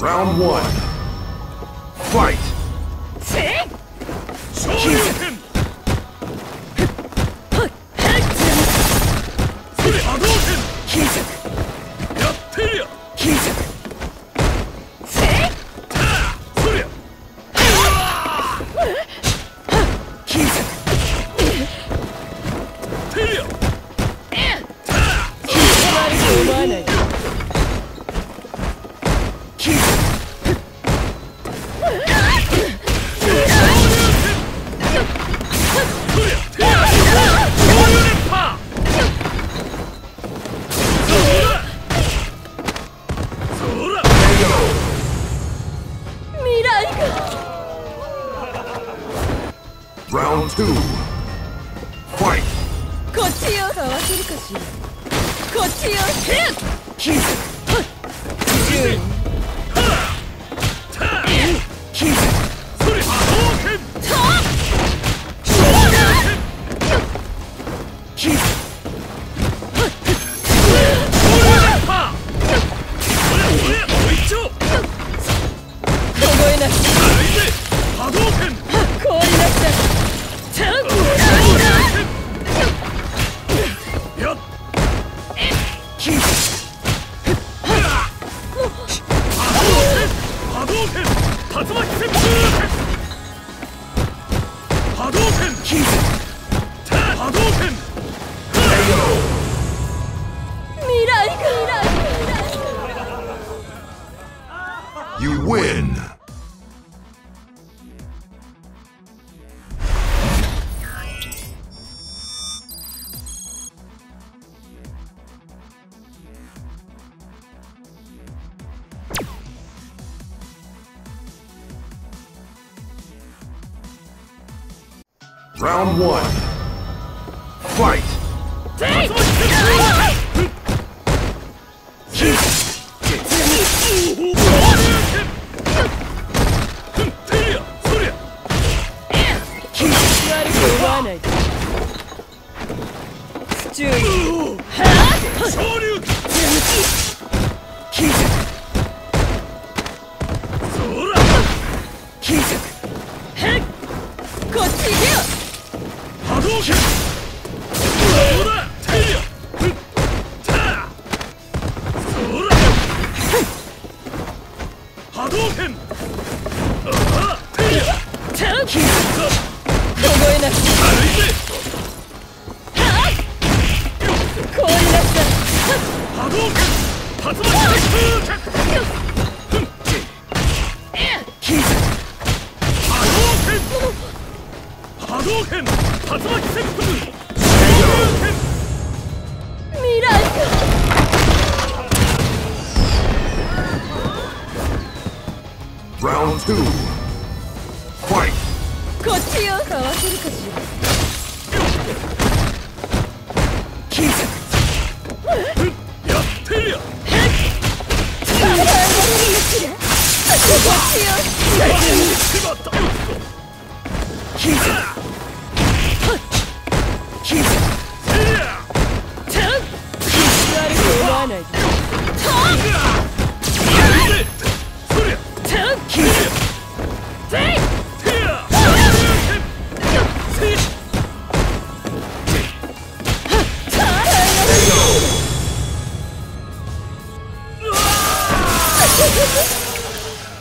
Round one. Fight! Two. くちゃあいで波動拳 Round one. Fight! 竜ンキー凍えなさい凍りなさい波動拳竜巻波動拳波動拳竜巻旋風未来かラウンド2こっちよ。かわせるかしらこっちよしまったてりゃちゃん。悪く思わないで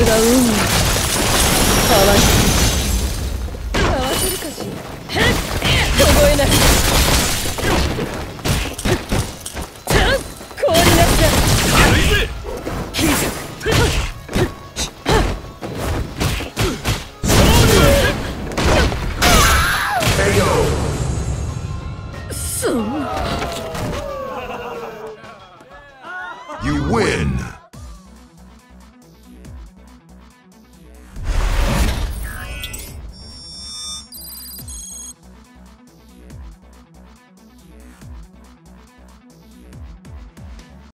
れが運命かわしかわせるかしら凍えなくちゃちゃん凍りなくちゃ軽いぜそんな You win!